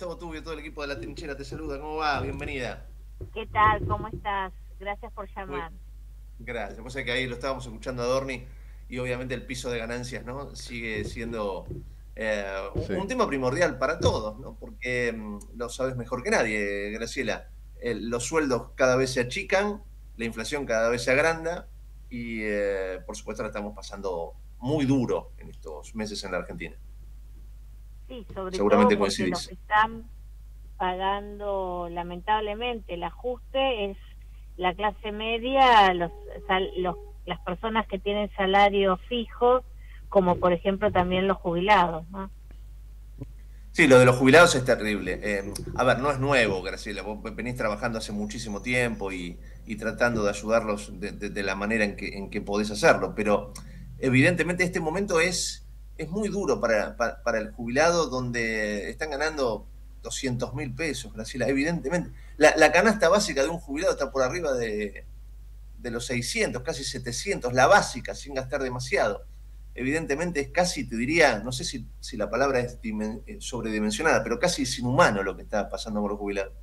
Gustavo Tubio, todo el equipo de La Trinchera te saluda. ¿Cómo va? Bienvenida. ¿Qué tal? ¿Cómo estás? Gracias por llamar. gracias. Pues que ahí lo estábamos escuchando a Dorni y obviamente el piso de ganancias, ¿no? Sigue siendo eh, un, tema primordial para todos, ¿no? Porque mm, lo sabes mejor que nadie, Graciela. los sueldos cada vez se achican, la inflación cada vez se agranda y eh, por supuesto la estamos pasando muy duro en estos meses en la Argentina. Sí, sobre Seguramente todo porque los que están pagando lamentablemente el ajuste es la clase media, los, las personas que tienen salarios fijos, como por ejemplo también los jubilados. ¿no? Sí, lo de los jubilados es terrible. Eh, a ver, no es nuevo, Graciela. Vos venís trabajando hace muchísimo tiempo y, tratando de ayudarlos de, la manera en que, en que podés hacerlo, pero evidentemente este momento es, es muy duro para, para, el jubilado donde están ganando 200 mil pesos, Graciela, evidentemente. La, la, canasta básica de un jubilado está por arriba de, de los 600, casi 700, la básica, sin gastar demasiado. Evidentemente es casi, te diría, no sé si, si la palabra es eh, sobredimensionada, pero casi es inhumano lo que está pasando con los jubilados.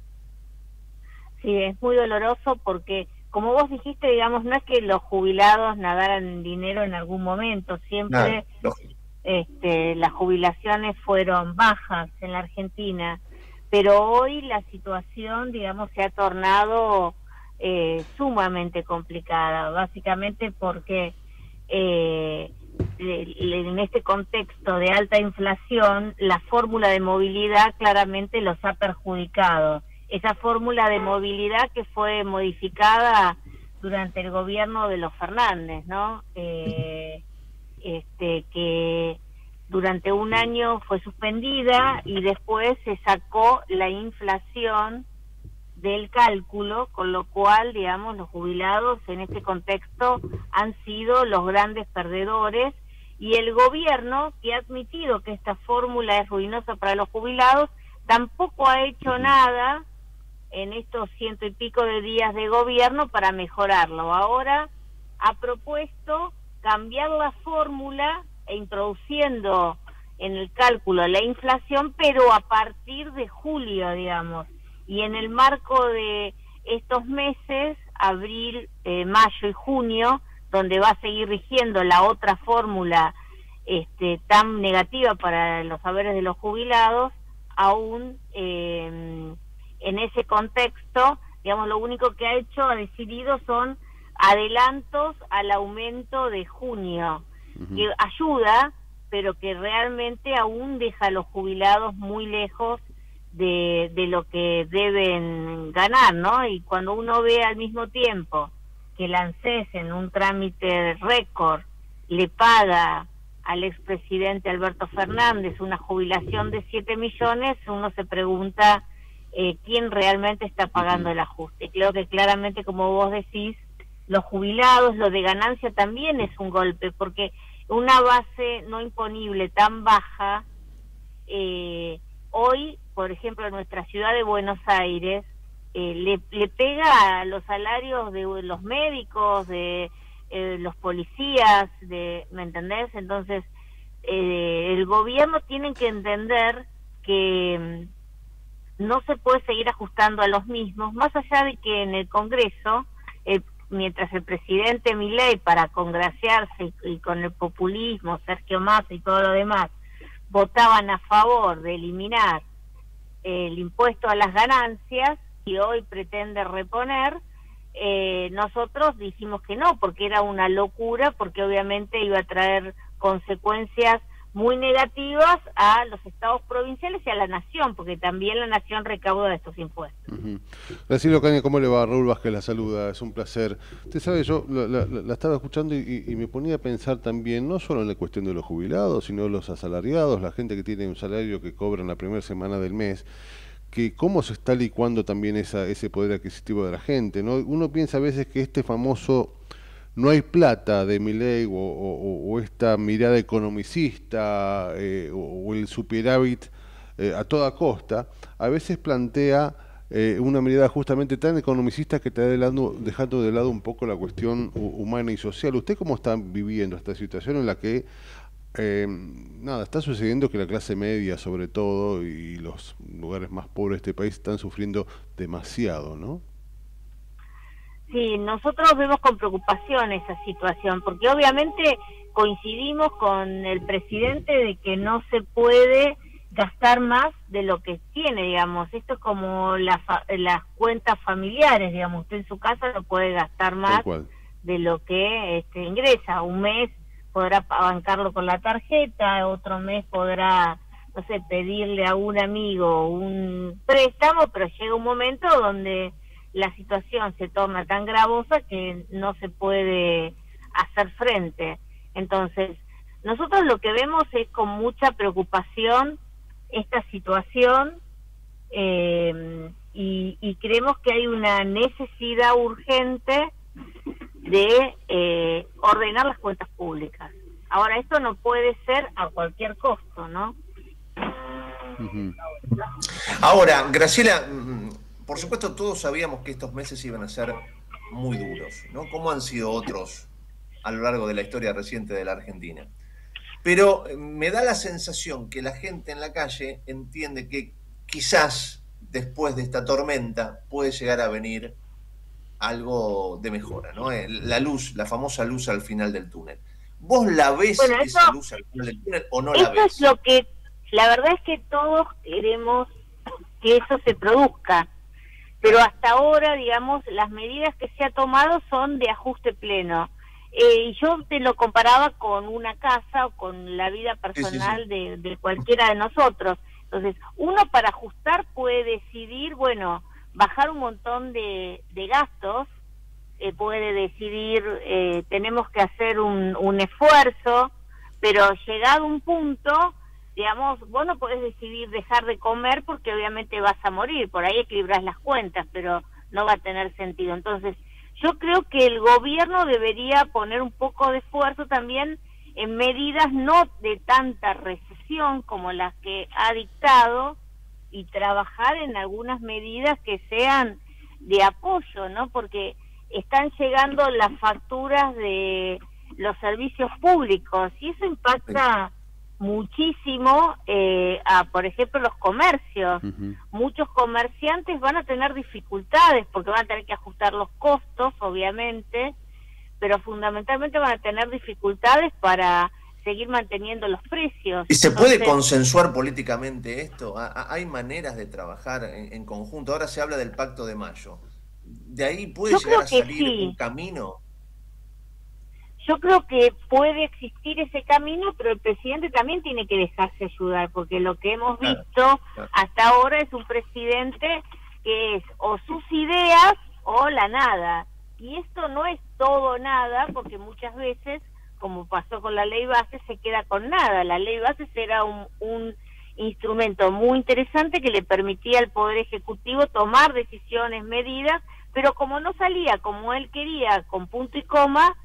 Sí, es muy doloroso porque como vos dijiste, digamos, no es que los jubilados nadaran dinero en algún momento, siempre este, las jubilaciones fueron bajas en la Argentina, pero hoy la situación, digamos, se ha tornado eh, sumamente complicada, básicamente porque eh, en este contexto de alta inflación, la fórmula de movilidad claramente los ha perjudicado esa fórmula de movilidad que fue modificada durante el gobierno de los Fernández, ¿no? Eh, este, que durante un año fue suspendida y después se sacó la inflación del cálculo, con lo cual, digamos, los jubilados en este contexto han sido los grandes perdedores y el gobierno, que ha admitido que esta fórmula es ruinosa para los jubilados, tampoco ha hecho nada en estos ciento y pico de días de gobierno para mejorarlo. Ahora ha propuesto cambiar la fórmula e introduciendo en el cálculo la inflación, pero a partir de julio, digamos, y en el marco de estos meses, abril, eh, mayo y junio, donde va a seguir rigiendo la otra fórmula este, tan negativa para los saberes de los jubilados, aún eh, en ese contexto, digamos, lo único que ha hecho, ha decidido son adelantos al aumento de junio, que ayuda, pero que realmente aún deja a los jubilados muy lejos de, de lo que deben ganar, ¿no? Y cuando uno ve al mismo tiempo que el ANSES en un trámite récord le paga al expresidente Alberto Fernández una jubilación de 7 millones, uno se pregunta eh, quién realmente está pagando el ajuste. Creo que claramente, como vos decís, los jubilados, lo de ganancia también es un golpe, porque una base no imponible tan baja, eh, hoy, por ejemplo, en nuestra ciudad de Buenos Aires, eh, le, pega a los salarios de los médicos, de eh, los policías, de, ¿me entendés? Entonces, eh, el gobierno tiene que entender que no se puede seguir ajustando a los mismos, más allá de que en el Congreso, mientras el presidente Milei, para congraciarse y, con el populismo, Sergio Massa y todo lo demás, votaban a favor de eliminar el impuesto a las ganancias y hoy pretende reponer, eh, nosotros dijimos que no, porque era una locura, porque obviamente iba a traer consecuencias muy negativas a los estados provinciales y a la nación, porque también la nación recauda estos impuestos. Uh Caña, ¿cómo le va? Raúl Vázquez la saluda, es un placer. Usted sabe, yo la, estaba escuchando y, me ponía a pensar también, no solo en la cuestión de los jubilados, sino los asalariados, la gente que tiene un salario que cobra en la primera semana del mes, que cómo se está licuando también esa, ese poder adquisitivo de la gente. ¿no? Uno piensa a veces que este famoso no hay plata de Milei o, esta mirada economicista eh, o, el superávit eh, a toda costa, a veces plantea eh, una mirada justamente tan economicista que está dejando, de lado un poco la cuestión humana y social. ¿Usted cómo está viviendo esta situación en la que nada, está sucediendo que la clase media, sobre todo, y los lugares más pobres de este país están sufriendo demasiado, ¿no? Sí, nosotros vemos con preocupación esa situación, porque obviamente coincidimos con el presidente de que no se puede gastar más de lo que tiene, digamos. Esto es como las cuentas familiares, digamos. Usted en su casa no puede gastar más de lo que este, ingresa. Un mes podrá bancarlo con la tarjeta, otro mes podrá, no sé, pedirle a un amigo un préstamo, pero llega un momento donde la situación se torna tan gravosa que no se puede hacer frente. Entonces, nosotros lo que vemos es con mucha preocupación esta situación eh, y, creemos que hay una necesidad urgente de eh, ordenar las cuentas públicas. Ahora, esto no puede ser a cualquier costo, ¿no? Ahora, Graciela, por supuesto todos sabíamos que estos meses iban a ser muy duros, ¿no? Como han sido otros a lo largo de la historia reciente de la Argentina. Pero eh, me da la sensación que la gente en la calle entiende que quizás después de esta tormenta puede llegar a venir algo de mejora, ¿no? Eh, la luz, la famosa luz al final del túnel. ¿Vos la ves esa luz al final del túnel o no la ves? Es lo que, la verdad es que todos queremos que eso se produzca, pero hasta ahora, digamos, las medidas que se ha tomado son de ajuste pleno. Eh, y yo te lo comparaba con una casa o con la vida personal De, cualquiera de nosotros. Entonces, uno para ajustar puede decidir, bueno, bajar un montón de, gastos, eh, puede decidir, eh, tenemos que hacer un, un esfuerzo, pero llegado un punto, digamos, vos no podés decidir dejar de comer porque obviamente vas a morir, por ahí equilibras las cuentas, pero no va a tener sentido. Entonces, yo creo que el gobierno debería poner un poco de esfuerzo también en medidas no de tanta recesión como las que ha dictado y trabajar en algunas medidas que sean de apoyo, ¿no? Porque están llegando las facturas de los servicios públicos y eso impacta muchísimo eh, a, por ejemplo, los comercios. Muchos comerciantes van a tener dificultades porque van a tener que ajustar los costos, obviamente, pero fundamentalmente van a tener dificultades para seguir manteniendo los precios. ¿Y se puede consensuar políticamente esto? ¿Hay maneras de trabajar en, conjunto? Ahora se habla del Pacto de Mayo. ¿De ahí puede llegar a salir un camino? Yo creo que puede existir ese camino, pero el presidente también tiene que dejarse ayudar, porque lo que hemos visto hasta ahora es un presidente que es o sus ideas o la nada. Y esto no es todo nada, porque muchas veces, como pasó con la ley base, se queda con nada. La ley base era un, un instrumento muy interesante que le permitía al Poder Ejecutivo tomar decisiones, medidas, pero como no salía como él quería, con punto y coma,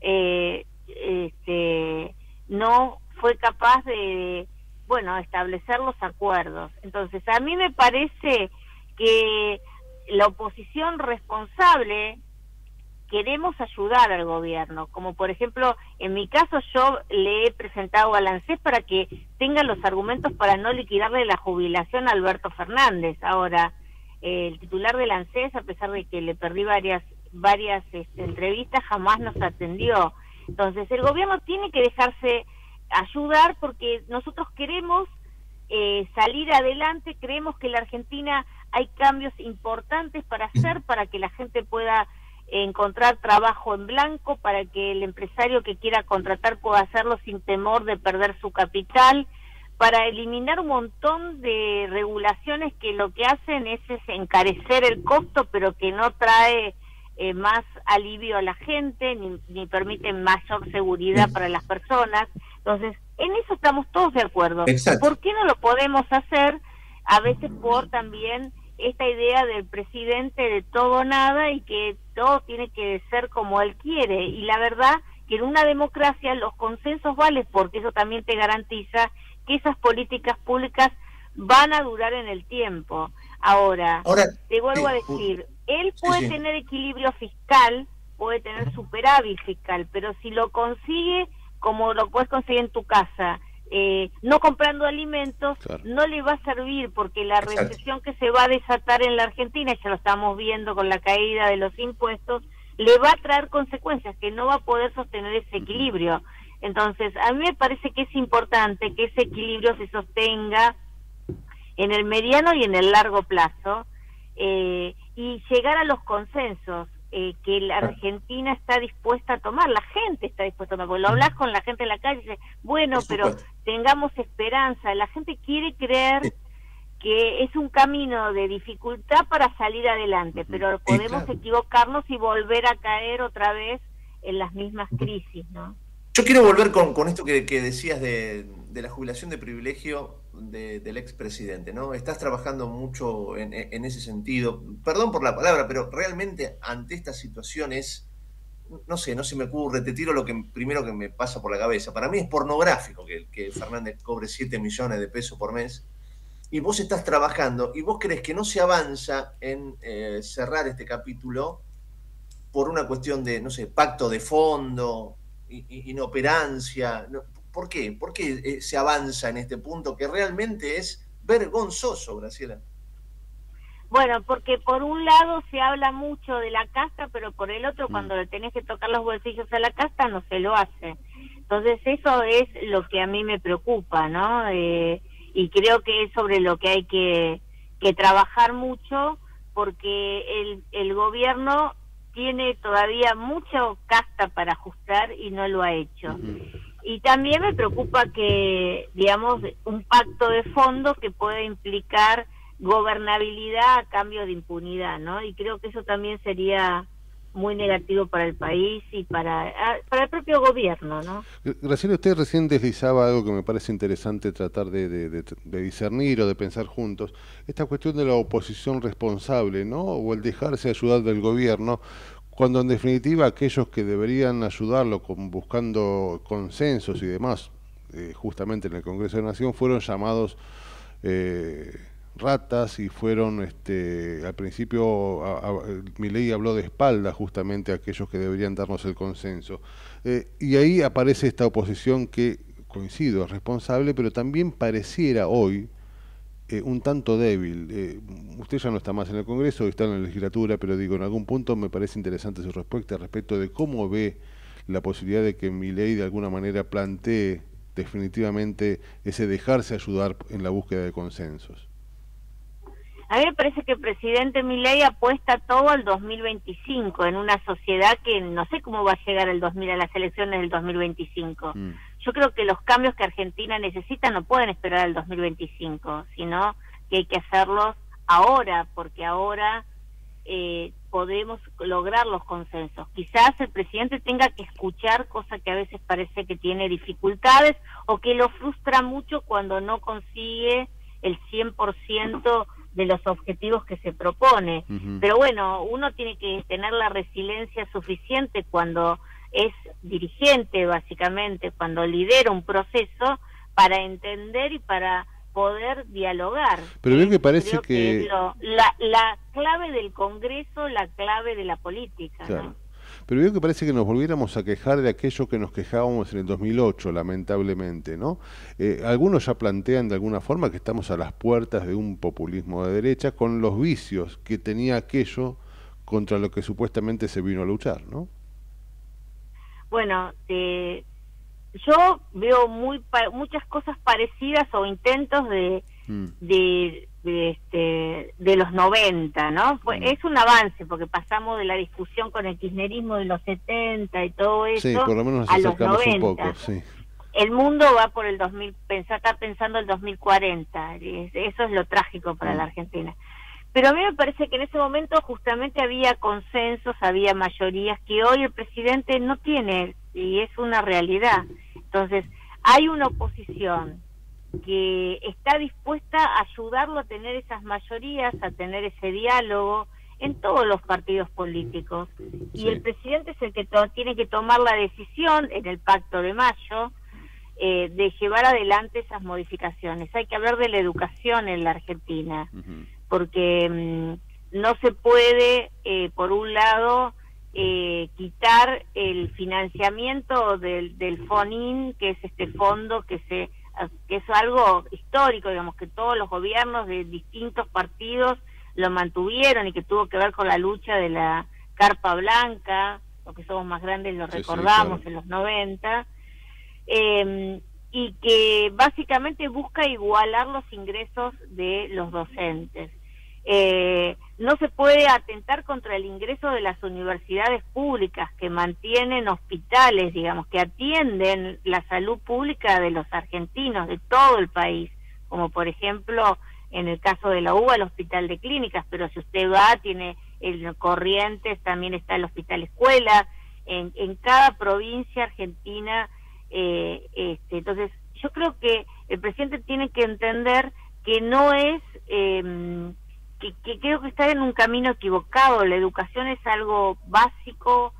eh, este, no fue capaz de, bueno, establecer los acuerdos. Entonces, a mí me parece que la oposición responsable queremos ayudar al gobierno, como por ejemplo, en mi caso yo le he presentado al ANSES para que tenga los argumentos para no liquidarle la jubilación a Alberto Fernández. Ahora, el titular del ANSES, a pesar de que le perdí varias varias este, entrevistas, jamás nos atendió. Entonces, el gobierno tiene que dejarse ayudar porque nosotros queremos eh, salir adelante, creemos que en la Argentina hay cambios importantes para hacer para que la gente pueda encontrar trabajo en blanco, para que el empresario que quiera contratar pueda hacerlo sin temor de perder su capital, para eliminar un montón de regulaciones que lo que hacen es encarecer el costo, pero que no trae eh, más alivio a la gente, ni, ni permiten mayor seguridad para las personas. Entonces, en eso estamos todos de acuerdo. ¿Por qué no lo podemos hacer? A veces por también esta idea del presidente de todo nada y que todo tiene que ser como él quiere. Y la verdad que en una democracia los consensos valen porque eso también te garantiza que esas políticas públicas van a durar en el tiempo. Ahora, te vuelvo a decir, él puede tener equilibrio fiscal, puede tener superávit fiscal, pero si lo consigue como lo puedes conseguir en tu casa, eh, no comprando alimentos, no le va a servir porque la recesión que se va a desatar en la Argentina, ya lo estamos viendo con la caída de los impuestos, le va a traer consecuencias, que no va a poder sostener ese equilibrio. Entonces, a mí me parece que es importante que ese equilibrio se sostenga en el mediano y en el largo plazo eh, y llegar a los consensos eh, que la Argentina está dispuesta a tomar, la gente está dispuesta a tomar, porque lo hablas con la gente en la calle y dice, bueno, pero tengamos esperanza, la gente quiere creer que es un camino de dificultad para salir adelante, pero podemos equivocarnos y volver a caer otra vez en las mismas crisis, ¿no? Yo quiero volver con, con esto que, decías de, la jubilación de privilegio del expresidente, ¿no? Estás trabajando mucho en, ese sentido. Perdón por la palabra, pero realmente ante estas situaciones, no sé, no se me ocurre, te tiro lo que primero que me pasa por la cabeza. Para mí es pornográfico que, que Fernández cobre 7 millones de pesos por mes y vos estás trabajando y vos crees que no se avanza en eh, cerrar este capítulo por una cuestión de, no sé, pacto de fondo, inoperancia. ¿Por qué? ¿Por qué eh, se avanza en este punto que realmente es vergonzoso, Graciela? Bueno, porque por un lado se habla mucho de la casta, pero por el otro, mm. cuando le tenés que tocar los bolsillos a la casta, no se lo hace. Entonces, eso es lo que a mí me preocupa, ¿no? Eh, y creo que es sobre lo que hay que, que trabajar mucho, porque el, el gobierno tiene todavía mucho casta para ajustar y no lo ha hecho. Y también me preocupa que, digamos, un pacto de fondo que pueda implicar gobernabilidad a cambio de impunidad, ¿no? Y creo que eso también sería muy negativo para el país y para, para el propio gobierno, ¿no? Graciela, usted recién deslizaba algo que me parece interesante tratar de, de, discernir o de pensar juntos, esta cuestión de la oposición responsable, ¿no? O el dejarse ayudar del gobierno, cuando en definitiva aquellos que deberían ayudarlo con, buscando consensos y demás, eh, justamente en el Congreso de la Nación, fueron llamados... Eh, ratas y fueron, este, al principio mi ley habló de espalda justamente a aquellos que deberían darnos el consenso. Eh, y ahí aparece esta oposición que, coincido, es responsable, pero también pareciera hoy eh, un tanto débil. Eh, usted ya no está más en el Congreso, está en la legislatura, pero digo, en algún punto me parece interesante su respuesta respecto de cómo ve la posibilidad de que mi ley de alguna manera plantee definitivamente ese dejarse ayudar en la búsqueda de consensos. A mí me parece que el presidente Milei apuesta todo al 2025 en una sociedad que no sé cómo va a llegar el 2000 a las elecciones del 2025. Mm. Yo creo que los cambios que Argentina necesita no pueden esperar al 2025, sino que hay que hacerlos ahora, porque ahora eh, podemos lograr los consensos. Quizás el presidente tenga que escuchar cosas que a veces parece que tiene dificultades o que lo frustra mucho cuando no consigue el 100% de los objetivos que se propone. Pero bueno, uno tiene que tener la resiliencia suficiente cuando es dirigente, básicamente, cuando lidera un proceso para entender y para poder dialogar. Pero bien que parece que... la, la clave del Congreso, la clave de la política. Pero veo que parece que nos volviéramos a quejar de aquello que nos quejábamos en el 2008, lamentablemente, ¿no? Eh, algunos ya plantean de alguna forma que estamos a las puertas de un populismo de derecha con los vicios que tenía aquello contra lo que supuestamente se vino a luchar, ¿no? Bueno, eh, yo veo muy muchas cosas parecidas o intentos de, mm. de de, este, de los 90, ¿no? Mm. Es un avance porque pasamos de la discusión con el kirchnerismo de los 70 y todo eso sí, por lo menos nos a los 90. Un poco, sí. El mundo va por el 2000, está pensando el 2040, eso es lo trágico para la mm. Argentina. Pero a mí me parece que en ese momento justamente había consensos, había mayorías que hoy el presidente no tiene y es una realidad. Entonces, hay una oposición que está dispuesta a ayudarlo a tener esas mayorías, a tener ese diálogo en todos los partidos políticos. Y el presidente es el que tiene que tomar la decisión en el pacto de mayo eh, de llevar adelante esas modificaciones. Hay que hablar de la educación en la Argentina, porque mm, no se puede, eh, por un lado, eh, quitar el financiamiento del, del FONIN, que es este fondo que se que es algo histórico, digamos, que todos los gobiernos de distintos partidos lo mantuvieron y que tuvo que ver con la lucha de la Carpa Blanca, los que somos más grandes lo recordamos en los 90, eh, y que básicamente busca igualar los ingresos de los docentes. Eh, no se puede atentar contra el ingreso de las universidades públicas que mantienen hospitales, digamos, que atienden la salud pública de los argentinos, de todo el país, como por ejemplo en el caso de la UBA, el Hospital de Clínicas, pero si usted va, tiene el Corrientes, también está el Hospital Escuela, en, en cada provincia argentina. Eh, este, entonces, yo creo que el presidente tiene que entender que no es... Eh, que, creo que está en un camino equivocado. La educación es algo básico,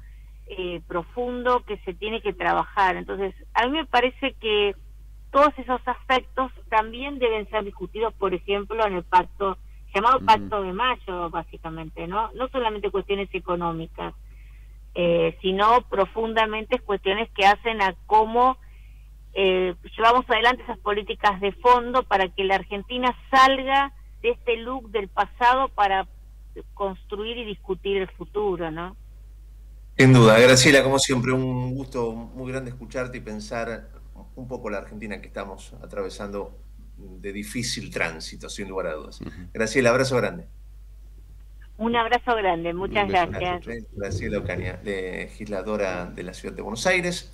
eh, profundo, que se tiene que trabajar. Entonces, a mí me parece que todos esos aspectos también deben ser discutidos, por ejemplo, en el pacto, llamado Pacto de Mayo, básicamente, ¿no? No solamente cuestiones económicas, eh, sino profundamente cuestiones que hacen a cómo eh, llevamos adelante esas políticas de fondo para que la Argentina salga de este look del pasado para construir y discutir el futuro, ¿no? Sin duda, Graciela, como siempre, un gusto muy grande escucharte y pensar un poco la Argentina que estamos atravesando de difícil tránsito, sin lugar a dudas. Graciela, abrazo grande. Un abrazo grande, muchas gracias. Graciela Ocaña, legisladora de la Ciudad de Buenos Aires.